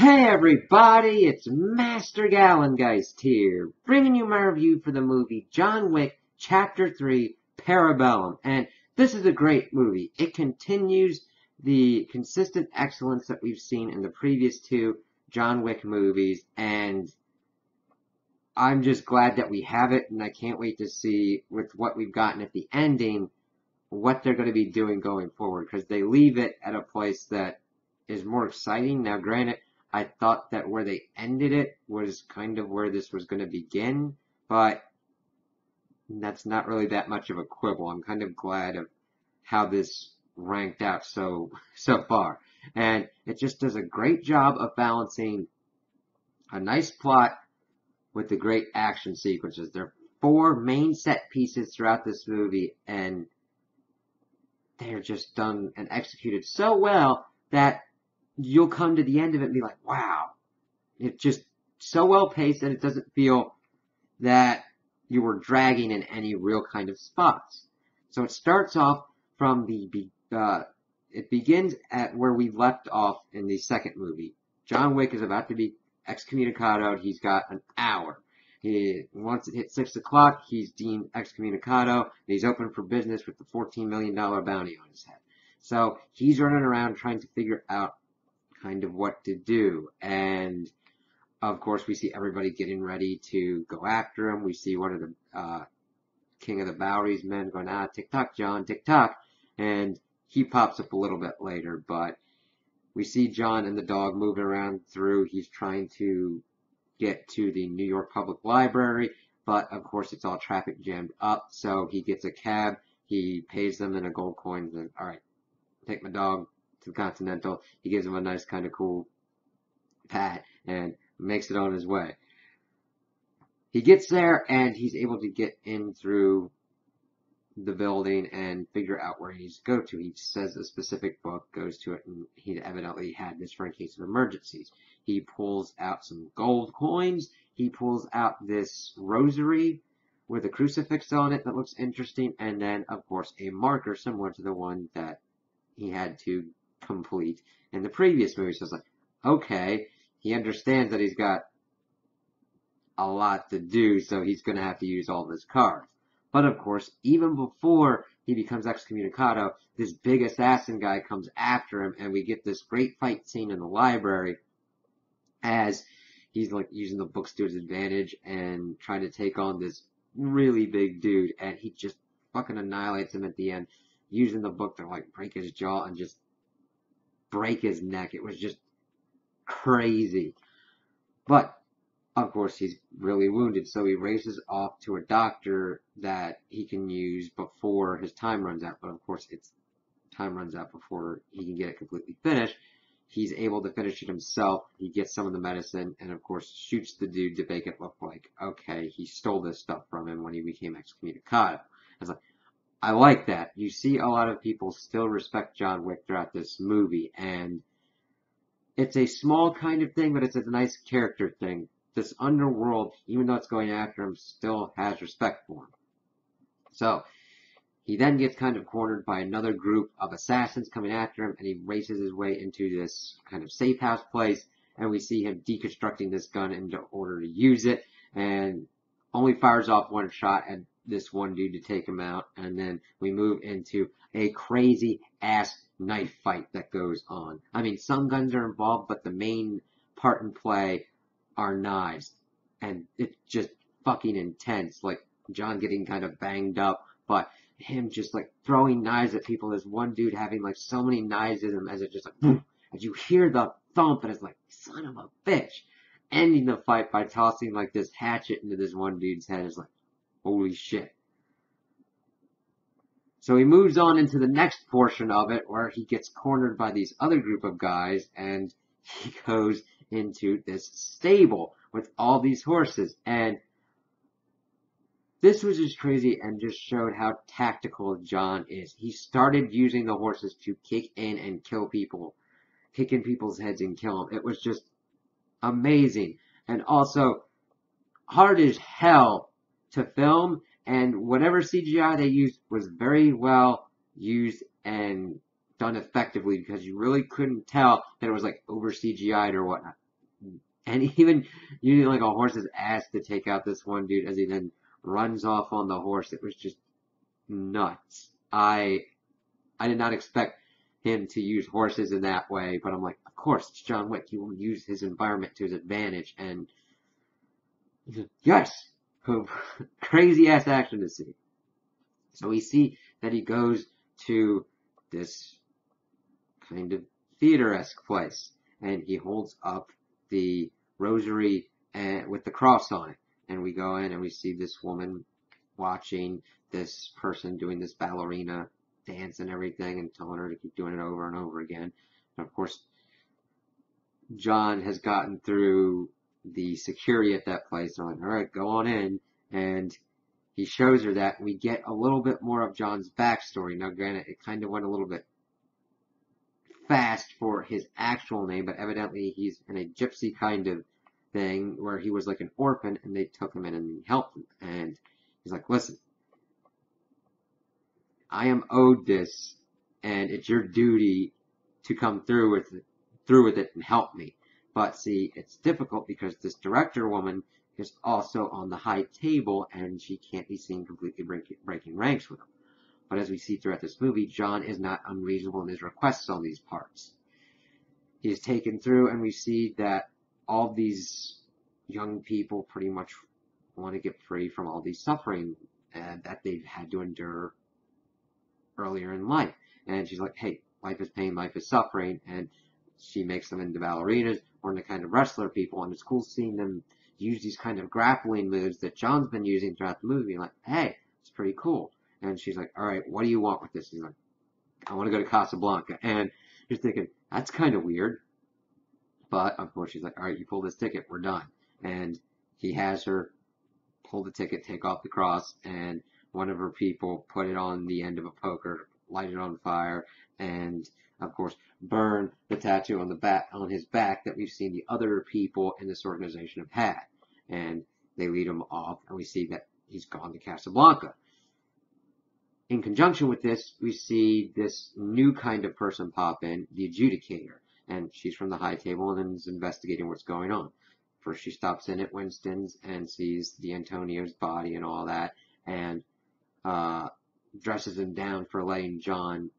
Hey everybody, it's Master Galengeist here, bringing you my review for the movie John Wick Chapter 3 Parabellum. And this is a great movie. It continues the consistent excellence that we've seen in the previous two John Wick movies, and I'm just glad that we have it, and I can't wait to see with what we've gotten at the ending what they're going to be doing going forward because they leave it at a place that is more exciting. Now, granted, I thought that where they ended it was kind of where this was going to begin, but that's not really that much of a quibble. I'm kind of glad of how this ranked out so so far, and it just does a great job of balancing a nice plot with the great action sequences. There are four main set pieces throughout this movie, and they're just done and executed so well that you'll come to the end of it and be like, wow, it's just so well paced that it doesn't feel that you were dragging in any real kind of spots. So it starts off from the, uh, it begins at where we left off in the second movie. John Wick is about to be excommunicado. He's got an hour. He, once it hits 6 o'clock, he's deemed excommunicado, and he's open for business with the $14 million bounty on his head. So he's running around trying to figure out kind of what to do. And of course, we see everybody getting ready to go after him. We see one of the uh, King of the Bowery's men going, ah, tick tock, John, tick tock. And he pops up a little bit later, but we see John and the dog moving around through. He's trying to get to the New York Public Library, but of course it's all traffic jammed up. So he gets a cab. He pays them in a gold coin. And all right, take my dog to Continental. He gives him a nice kind of cool pat and makes it on his way. He gets there and he's able to get in through the building and figure out where he's to go to. He says a specific book, goes to it, and he evidently had this for in case of emergencies. He pulls out some gold coins. He pulls out this rosary with a crucifix on it that looks interesting, and then, of course, a marker similar to the one that he had to complete in the previous movie. So it's like, okay, he understands that he's got a lot to do, so he's going to have to use all of his cards. But of course, even before he becomes excommunicado, this big assassin guy comes after him, and we get this great fight scene in the library as he's like using the books to his advantage and trying to take on this really big dude, and he just fucking annihilates him at the end, using the book to like break his jaw and just break his neck. It was just crazy. But of course, he's really wounded, so he races off to a doctor that he can use before his time runs out. But of course, it's time runs out before he can get it completely finished. He's able to finish it himself. He gets some of the medicine, and of course, shoots the dude to make it look like okay, he stole this stuff from him when he became excommunicado. I was like, I like that. You see a lot of people still respect John Wick throughout this movie, and it's a small kind of thing, but it's a nice character thing this underworld, even though it's going after him, still has respect for him. So, he then gets kind of cornered by another group of assassins coming after him, and he races his way into this kind of safe house place, and we see him deconstructing this gun in order to use it, and only fires off one shot at this one dude to take him out, and then we move into a crazy ass knife fight that goes on. I mean, some guns are involved, but the main part in play are knives. And it's just fucking intense. Like, John getting kind of banged up, but him just like throwing knives at people. There's one dude having like so many knives in him as it just like, boom, as you hear the thump, and it's like, son of a bitch. Ending the fight by tossing like this hatchet into this one dude's head is like, holy shit. So he moves on into the next portion of it where he gets cornered by these other group of guys and he goes into this stable with all these horses. And this was just crazy and just showed how tactical John is. He started using the horses to kick in and kill people, kick in people's heads and kill them. It was just amazing. And also hard as hell to film and whatever CGI they used was very well used and done effectively because you really couldn't tell that it was like over CGI'd or whatnot. and even using like a horse's ass to take out this one dude as he then runs off on the horse. It was just nuts. I I did not expect him to use horses in that way, but I'm like, of course, it's John Wick. He will use his environment to his advantage, and mm-hmm. yes, crazy ass action to see. So we see that he goes to this kind of theater-esque place, and he holds up the rosary and with the cross on it. And we go in and we see this woman watching this person doing this ballerina dance and everything and telling her to keep doing it over and over again. And of course, John has gotten through the security at that place. I'm like, all right, go on in. And he shows her that. We get a little bit more of John's backstory. Now, granted, it kind of went a little bit fast for his actual name, but evidently he's in a gypsy kind of thing where he was like an orphan and they took him in and helped him. And he's like, listen, I am owed this and it's your duty to come through with it, through with it and help me. But see, it's difficult because this director woman is also on the high table and she can't be seen completely break, breaking ranks with him. But as we see throughout this movie, John is not unreasonable in his requests on these parts. He is taken through and we see that all these young people pretty much want to get free from all these suffering uh, that they've had to endure earlier in life. And she's like, hey, life is pain, life is suffering. And she makes them into ballerinas or into kind of wrestler people. And it's cool seeing them use these kind of grappling moves that John's been using throughout the movie. Like, hey, it's pretty cool. And she's like, all right, what do you want with this? He's like, I want to go to Casablanca. And you're thinking, that's kind of weird. But of course, she's like, all right, you pull this ticket, we're done. And he has her pull the ticket, take off the cross, and one of her people put it on the end of a poker, light it on fire, and of course burn the tattoo on the back on his back that we've seen the other people in this organization have had. And they lead him off, and we see that he's gone to Casablanca. In conjunction with this, we see this new kind of person pop in, the adjudicator, and she's from the high table and is investigating what's going on. First, she stops in at Winston's and sees D'Antonio's body and all that, and uh, dresses him down for letting John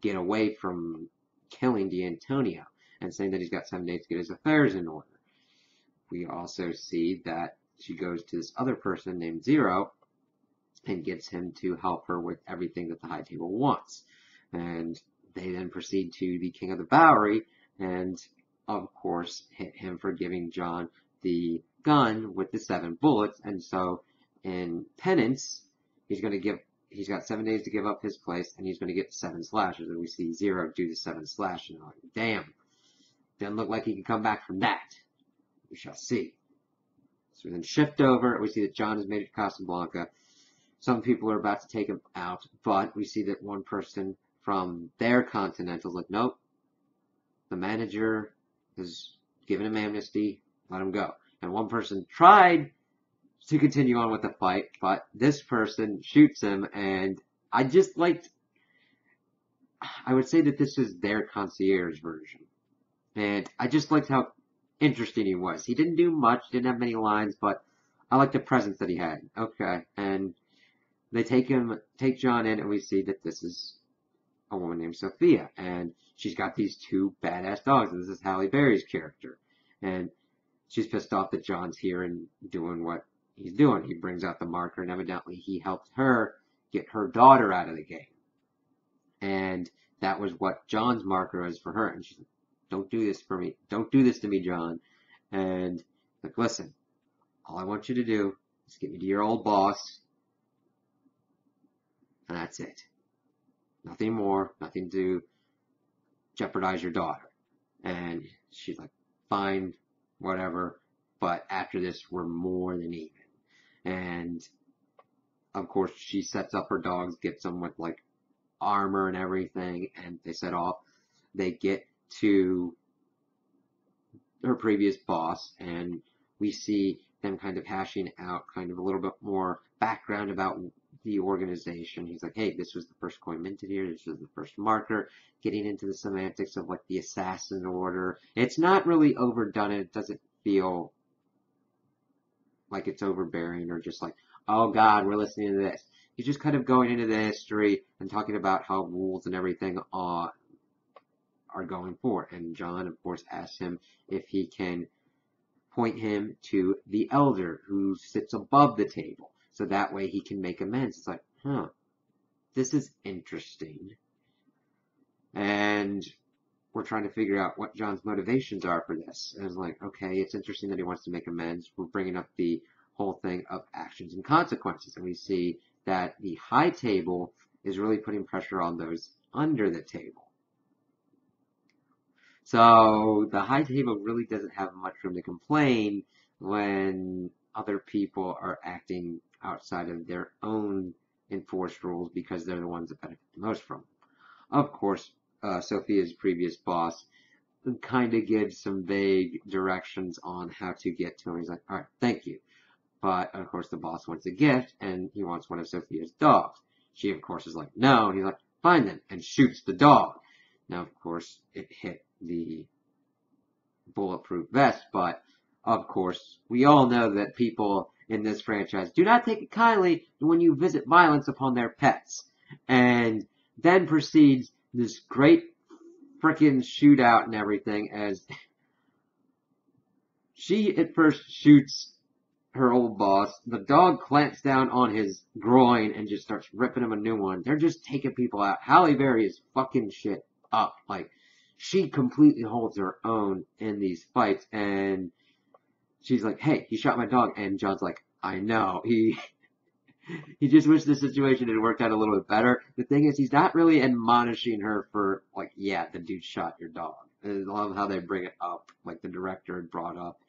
get away from killing D'Antonio and saying that he's got seven days to get his affairs in order. We also see that she goes to this other person named Zero and gets him to help her with everything that the High Table wants. And they then proceed to the King of the Bowery and, of course, hit him for giving John the gun with the seven bullets. And so, in penance, He's going to give, he's got seven days to give up his place, and he's going to get seven slashes. And we see Zero do the seven slash, and like, damn, doesn't look like he can come back from that. We shall see. So we then shift over, we see that John has made it to Casablanca. Some people are about to take him out, but we see that one person from their Continental is like, nope, the manager has given him amnesty, let him go. And one person tried to continue on with the fight, but this person shoots him, and I just liked. I would say that this is their concierge version, and I just liked how interesting he was. He didn't do much, didn't have many lines, but I liked the presence that he had. Okay, and they take him, take John in, and we see that this is a woman named Sophia, and she's got these two badass dogs, and this is Halle Berry's character, and she's pissed off that John's here and doing what he's doing. He brings out the marker, and evidently he helped her get her daughter out of the game. And that was what John's marker was for her. And she's like, don't do this for me. Don't do this to me, John. And like, listen, all I want you to do is get me to your old boss. And that's it. Nothing more, nothing to jeopardize your daughter. And she's like, fine, whatever. But after this, we're more than even and of course she sets up her dogs, gets them with like armor and everything, and they set off. They get to her previous boss, and we see them kind of hashing out kind of a little bit more background about the organization. He's like, hey, this was the first coin minted here. This was the first marker. Getting into the semantics of like the assassin order. It's not really overdone. It doesn't feel like it's overbearing or just like, oh God, we're listening to this. He's just kind of going into the history and talking about how rules and everything are are going forward. And John, of course, asks him if he can point him to the elder who sits above the table. So that way he can make amends. It's like, huh, this is interesting. And we're trying to figure out what John's motivations are for this. And it's like, okay, it's interesting that he wants to make amends. We're bringing up the whole thing of actions and consequences. And we see that the high table is really putting pressure on those under the table. So the high table really doesn't have much room to complain when other people are acting outside of their own enforced rules because they're the ones that benefit the most from. them. Of course, uh, Sophia's previous boss kind of gives some vague directions on how to get to him. He's like, all right, thank you. But, of course, the boss wants a gift, and he wants one of Sophia's dogs. She, of course, is like, no. And he's like, fine then, and shoots the dog. Now, of course, it hit the bulletproof vest, but, of course, we all know that people in this franchise do not take it kindly when you visit violence upon their pets. And then proceeds this great freaking shootout and everything as she at first shoots her old boss. The dog clamps down on his groin and just starts ripping him a new one. They're just taking people out. Halle Berry is fucking shit up. Like, she completely holds her own in these fights and she's like, hey, he shot my dog. And John's like, I know. He he just wished the situation had worked out a little bit better. The thing is, he's not really admonishing her for, like, yeah, the dude shot your dog. I love how they bring it up, like the director brought up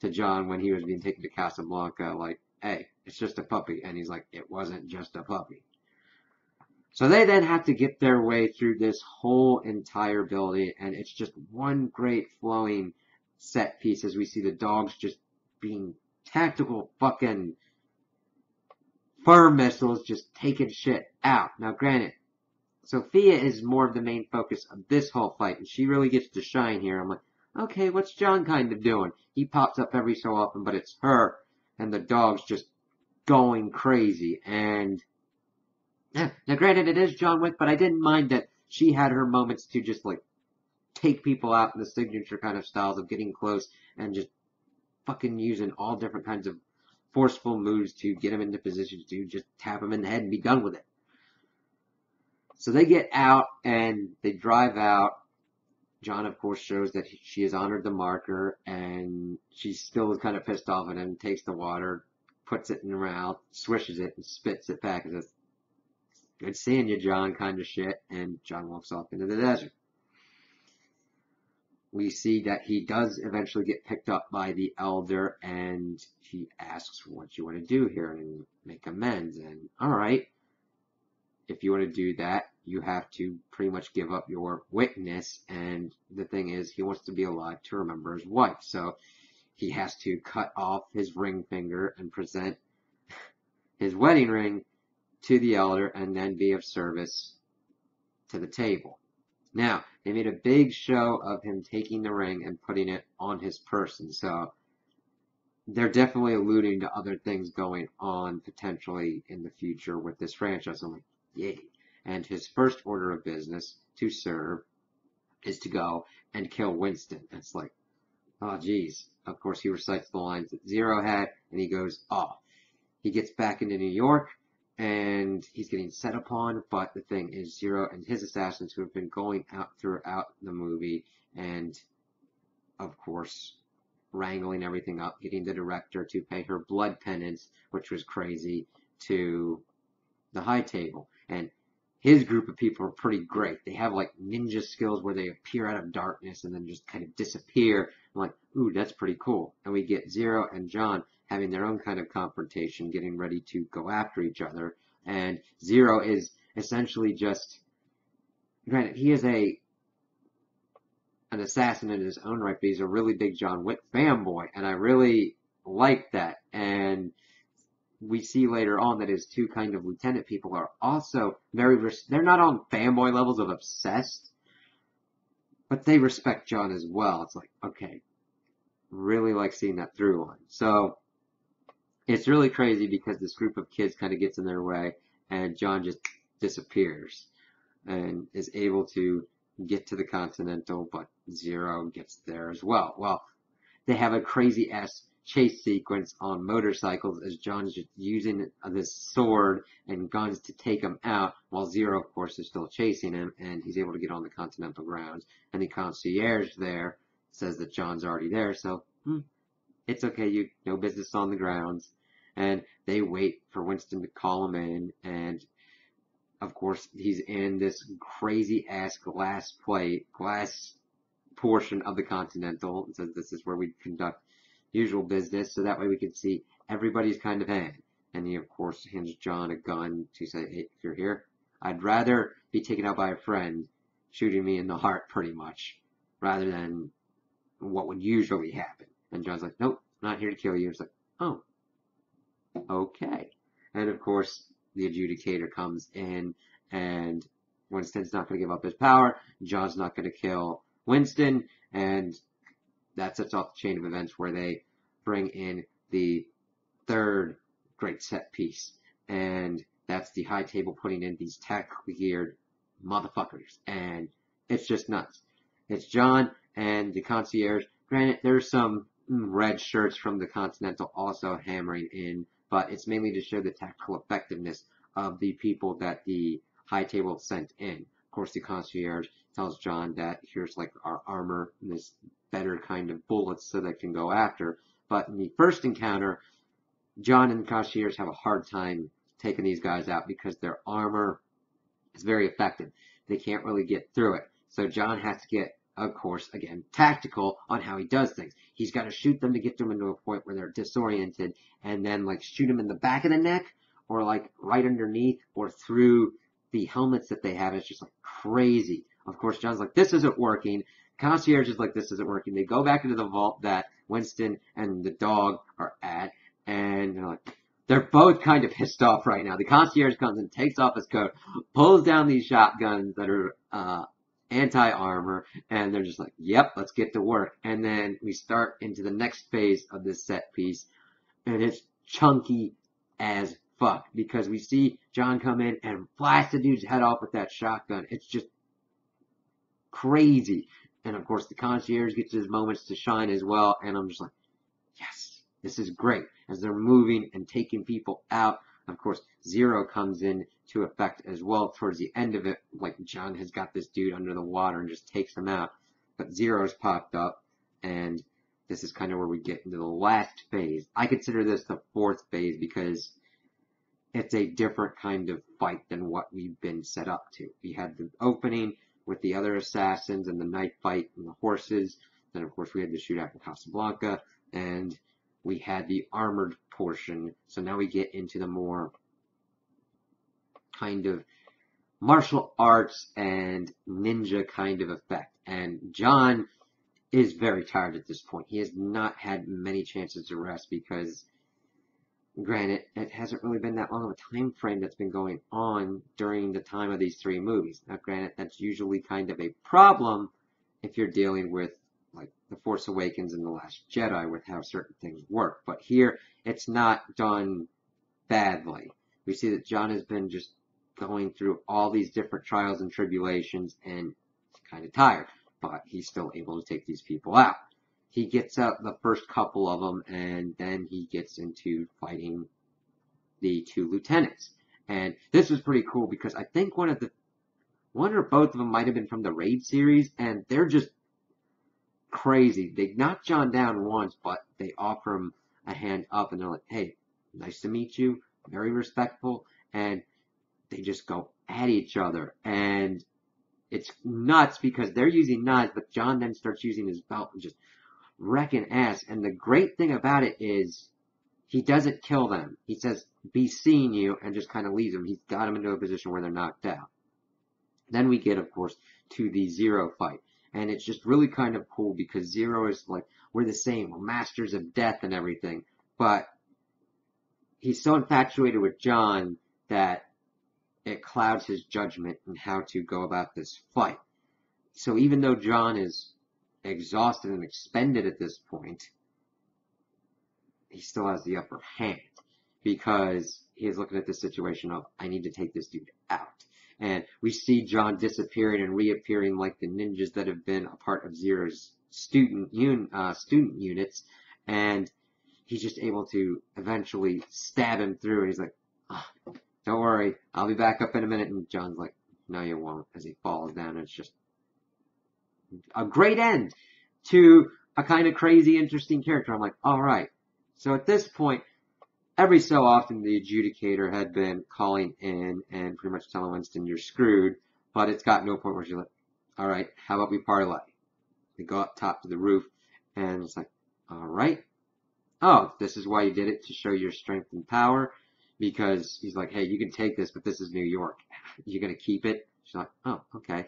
to John when he was being taken to Casablanca, like, hey, it's just a puppy. And he's like, it wasn't just a puppy. So they then have to get their way through this whole entire building, and it's just one great flowing set piece as we see the dogs just being tactical fucking firm missiles just taking shit out. Now, granted, Sophia is more of the main focus of this whole fight, and she really gets to shine here. I'm like, okay, what's John kind of doing? He pops up every so often, but it's her and the dog's just going crazy. And yeah, now granted, it is John Wick, but I didn't mind that she had her moments to just like take people out in the signature kind of styles of getting close and just fucking using all different kinds of forceful moves to get him into positions to just tap him in the head and be done with it. So they get out and they drive out. John, of course, shows that she has honored the marker and she's still kind of pissed off at him, takes the water, puts it in her mouth, swishes it, and spits it back and says, Good seeing you, John, kind of shit. And John walks off into the desert we see that he does eventually get picked up by the elder and he asks what you want to do here and make amends? And all right if you want to do that you have to pretty much give up your witness. And the thing is he wants to be alive to remember his wife. So he has to cut off his ring finger and present his wedding ring to the elder and then be of service to the table now, they made a big show of him taking the ring and putting it on his person. So they're definitely alluding to other things going on potentially in the future with this franchise. I'm like, yay. And his first order of business to serve is to go and kill Winston. It's like, oh geez. Of course, he recites the lines that Zero had, and he goes off. He gets back into New York, and he's getting set upon. But the thing is, Zero and his assassins who have been going out throughout the movie, and of course, wrangling everything up, getting the director to pay her blood penance, which was crazy, to the high table. And his group of people are pretty great. They have like ninja skills where they appear out of darkness and then just kind of disappear. I'm like, ooh, that's pretty cool. And we get Zero and John having their own kind of confrontation, getting ready to go after each other. And Zero is essentially just, granted, he is a an assassin in his own right, but he's a really big John Wick fanboy, and I really like that. And we see later on that his two kind of lieutenant people are also very, they're not on fanboy levels of obsessed, but they respect John as well. It's like, okay, really like seeing that through line. So it's really crazy because this group of kids kind of gets in their way and John just disappears and is able to get to the Continental, but Zero gets there as well. Well, they have a crazy ass chase sequence on motorcycles as John's just using this sword and guns to take him out, while Zero, of course, is still chasing him, and he's able to get on the Continental grounds. And the concierge there says that John's already there, so hmm, it's okay, you no business on the grounds. And they wait for Winston to call him in, and of course, he's in this crazy ass glass plate, glass portion of the Continental. It says this is where we conduct usual business, so that way we can see everybody's kind of hand. And he, of course, hands John a gun to say, hey, if you're here, I'd rather be taken out by a friend shooting me in the heart, pretty much, rather than what would usually happen. And John's like, nope, not here to kill you. It's like, oh, okay. And of course, the adjudicator comes in, and Winston's not going to give up his power. John's not going to kill Winston, and that sets off the chain of events where they bring in the third great set piece. And that's the high table putting in these tech geared motherfuckers. And it's just nuts. It's John and the concierge. Granted, there's some red shirts from the Continental also hammering in, but it's mainly to show the tactical effectiveness of the people that the high table sent in. Of course, the concierge tells John that here's like our armor and this better kind of bullets so they can go after. But in the first encounter, John and the concierge have a hard time taking these guys out because their armor is very effective. They can't really get through it. So John has to get, of course, again, tactical on how he does things. He's got to shoot them to get them into a point where they're disoriented and then like shoot them in the back of the neck or like right underneath or through the helmets that they have. It's just like crazy. Of course, John's like, this isn't working. Concierge is like, this isn't working. They go back into the vault that Winston and the dog are at, and they're like, they're both kind of pissed off right now. The concierge comes and takes off his coat, pulls down these shotguns that are uh, anti-armor, and they're just like, yep, let's get to work. And then we start into the next phase of this set piece, and it's chunky as fuck because we see John come in and blast the dude's head off with that shotgun. It's just crazy. And of course, the concierge gets his moments to shine as well. And I'm just like, yes, this is great. As they're moving and taking people out, of course, Zero comes in to effect as well towards the end of it. Like John has got this dude under the water and just takes him out. But Zero's popped up, and this is kind of where we get into the last phase. I consider this the fourth phase because it's a different kind of fight than what we've been set up to. We had the opening with the other assassins and the knife fight and the horses. Then, of course, we had the shootout in Casablanca, and we had the armored portion. So now we get into the more kind of martial arts and ninja kind of effect. And John is very tired at this point. He has not had many chances to rest because Granted, it hasn't really been that long of a time frame that's been going on during the time of these three movies. Now, granted, that's usually kind of a problem if you're dealing with like The Force Awakens and The Last Jedi with how certain things work. But here, it's not done badly. We see that John has been just going through all these different trials and tribulations and kind of tired, but he's still able to take these people out he gets out the first couple of them, and then he gets into fighting the two lieutenants. And this was pretty cool because I think one of the one or both of them might have been from the Raid series, and they're just crazy. They knock John down once, but they offer him a hand up, and they're like, "Hey, nice to meet you." Very respectful, and they just go at each other, and it's nuts because they're using knives, but John then starts using his belt and just wrecking ass. And the great thing about it is he doesn't kill them. He says, be seeing you, and just kind of leaves them. He's got them into a position where they're knocked out. Then we get, of course, to the Zero fight. And it's just really kind of cool because Zero is like, we're the same. We're masters of death and everything. But he's so infatuated with John that it clouds his judgment and how to go about this fight. So even though John is exhausted and expended at this point, he still has the upper hand because he is looking at the situation of I need to take this dude out. And we see John disappearing and reappearing like the ninjas that have been a part of Zero's student un, uh, student units, and he's just able to eventually stab him through. And he's like, "Don't worry, I'll be back up in a minute." And John's like, "No, you won't," as he falls down. It's just a great end to a kind of crazy, interesting character. I'm like, all right. So at this point, every so often the adjudicator had been calling in and pretty much telling Winston you're screwed, but it's gotten to a point where she's like, all right, how about we parley? They go up top to the roof, and it's like, all right. Oh, this is why you did it to show your strength and power, because he's like, hey, you can take this, but this is New York. You're gonna keep it? She's like, oh, okay.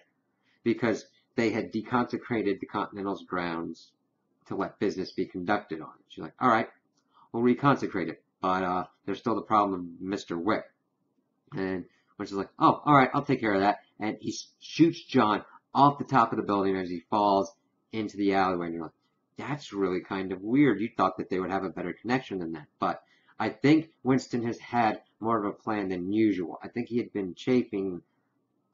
Because they had deconsecrated the Continental's grounds to let business be conducted on. She's like, all right, we'll reconsecrate it. But uh, there's still the problem of Mr. Wick. And which is like, oh, all right, I'll take care of that. And he shoots John off the top of the building as he falls into the alleyway. And you're like, that's really kind of weird. You thought that they would have a better connection than that. But I think Winston has had more of a plan than usual. I think he had been chafing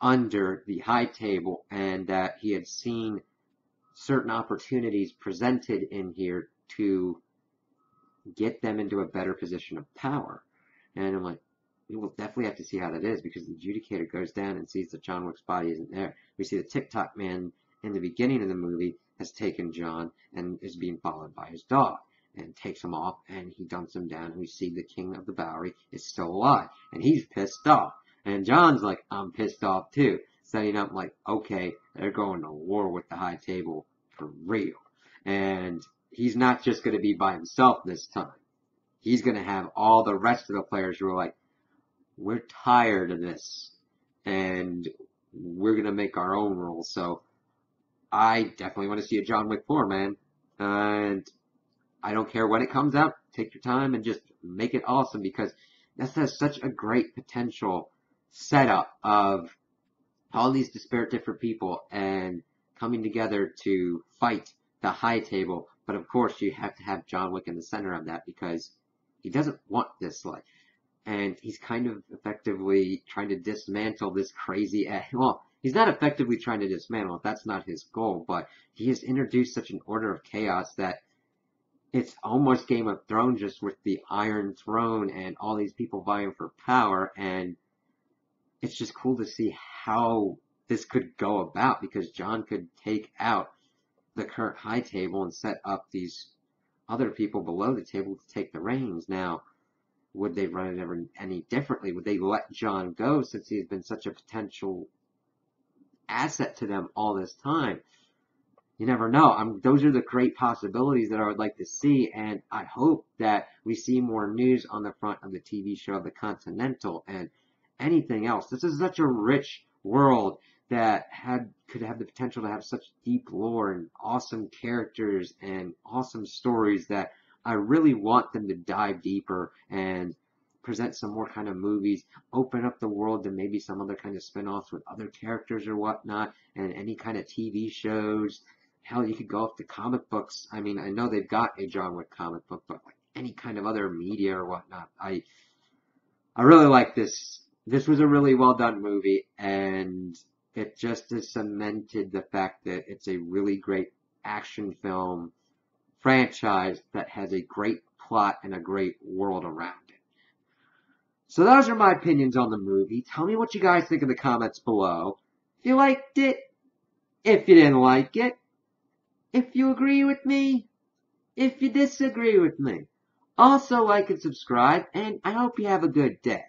under the high table and that he had seen certain opportunities presented in here to get them into a better position of power. And I'm like, we will definitely have to see how that is because the adjudicator goes down and sees that John Wick's body isn't there. We see the Tick Tock man in the beginning of the movie has taken John and is being followed by his dog and takes him off and he dumps him down. and We see the king of the Bowery is still alive and he's pissed off. And John's like, I'm pissed off too. Setting up like, okay, they're going to war with the high table for real. And he's not just going to be by himself this time. He's going to have all the rest of the players who are like, we're tired of this and we're going to make our own rules. So I definitely want to see a John Wick 4, man. And I don't care when it comes out. Take your time and just make it awesome because that has such a great potential setup of all these disparate different people and coming together to fight the high table. But of course, you have to have John Wick in the center of that because he doesn't want this life. And he's kind of effectively trying to dismantle this crazy, well, he's not effectively trying to dismantle. That's not his goal, but he has introduced such an order of chaos that it's almost Game of Thrones just with the Iron Throne and all these people vying for power and it's just cool to see how this could go about because John could take out the current high table and set up these other people below the table to take the reins. Now, would they run it ever any differently? Would they let John go since he has been such a potential asset to them all this time? You never know. I'm, those are the great possibilities that I would like to see, and I hope that we see more news on the front of the TV show The Continental and anything else. This is such a rich world that had could have the potential to have such deep lore and awesome characters and awesome stories that I really want them to dive deeper and present some more kind of movies, open up the world to maybe some other kind of spin-offs with other characters or whatnot, and any kind of TV shows. Hell, you could go up to comic books. I mean, I know they've got a John Wick comic book, but like any kind of other media or whatnot. I I really like this this was a really well done movie, and it just has cemented the fact that it's a really great action film franchise that has a great plot and a great world around it. So those are my opinions on the movie. Tell me what you guys think in the comments below. If you liked it, if you didn't like it, if you agree with me, if you disagree with me. Also like and subscribe, and I hope you have a good day.